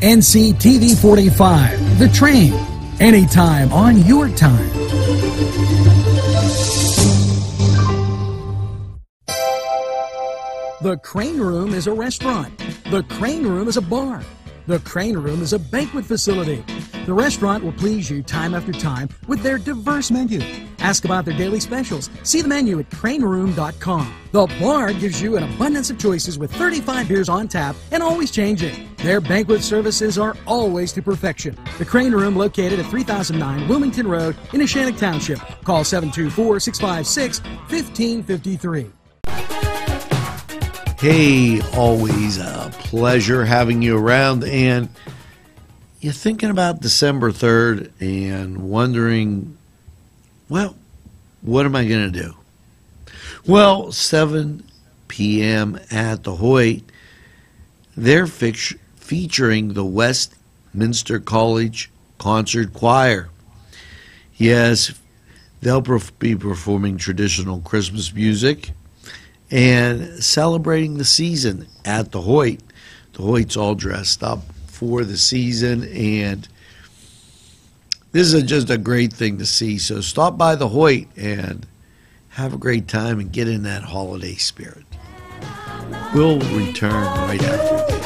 NCTV 45, The Train, anytime on your time. The Crane Room is a restaurant. The Crane Room is a bar. The Crane Room is a banquet facility. The restaurant will please you time after time with their diverse menu. Ask about their daily specials. See the menu at craneroom.com. The bar gives you an abundance of choices with 35 beers on tap and always changing. Their banquet services are always to perfection. The Crane Room located at 3009 Wilmington Road in Neshannock Township. Call 724-656-1553. Hey, always a pleasure having you around. And you're thinking about December 3rd and wondering, well, what am I going to do? Well, 7 p.m. at the Hoyt, they're featuring the Westminster College Concert Choir. Yes, they'll be performing traditional Christmas music and celebrating the season at the Hoyt. The Hoyt's all dressed up for the season, and this is just a great thing to see. So stop by the Hoyt and have a great time and get in that holiday spirit. We'll return right after.